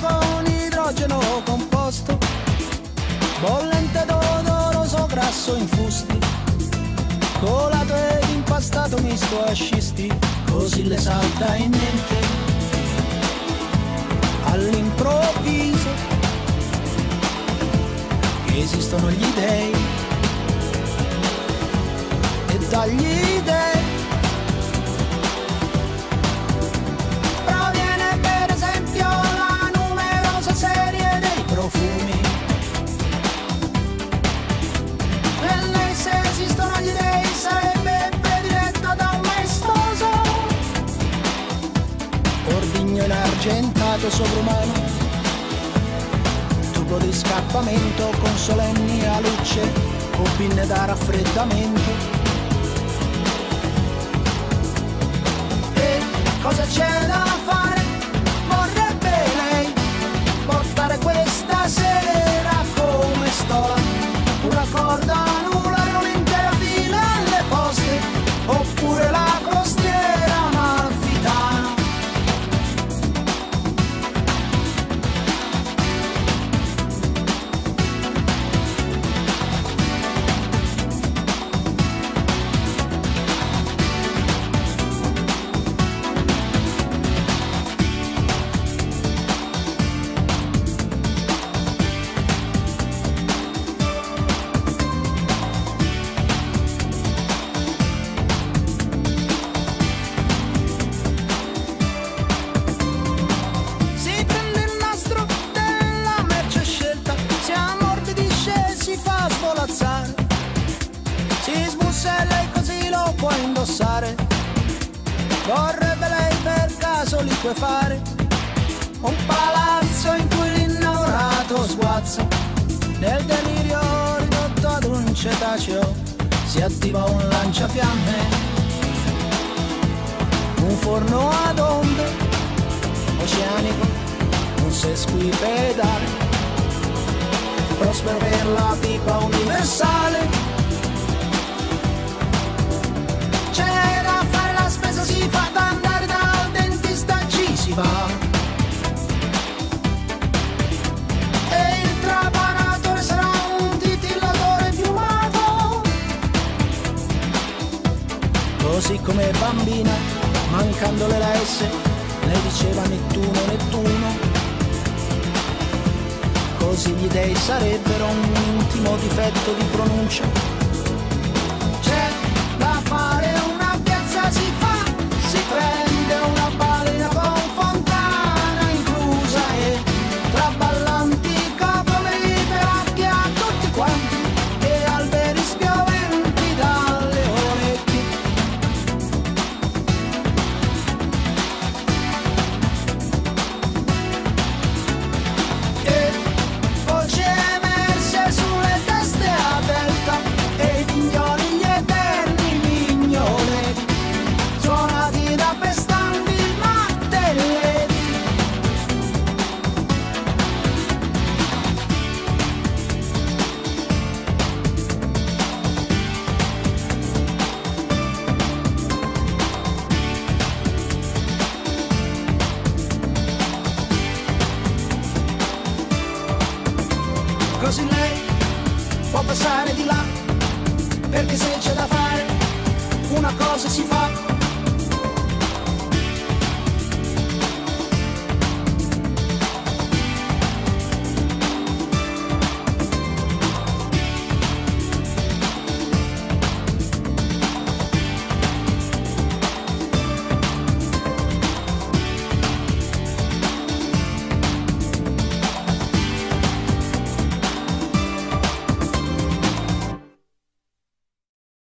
con idrogeno composto, bollente d'odoroso grasso in fusti, colato ed impastato misto a scisti, così le salta in mente. All'improvviso esistono gli dei e dagli dei argentato sovrumano. Tubo di scappamento con solenni a luce o pinne da raffreddamento può indossare. Vorrebbe lei per caso liquefare un palazzo in cui l'innamorato sguazza. Nel delirio ridotto ad un cetaceo si attiva un lanciafiamme. Un forno ad onde oceanico, un sesquipedale, prospero per la pipa universale. Così come bambina, mancandole la S, lei diceva Nettuno, Nettuno. Così gli dei sarebbero un intimo difetto di pronuncia. Così lei può passare di là perché se c'è da fare una cosa si fa